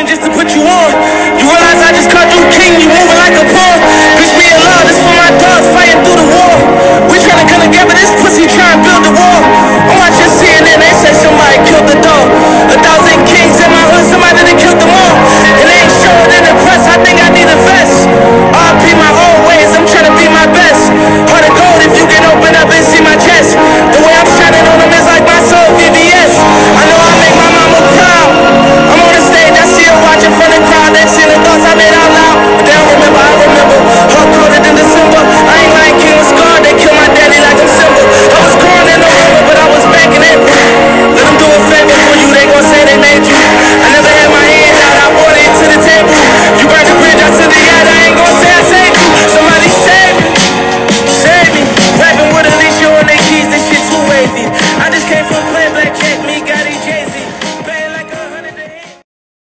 just to put you on.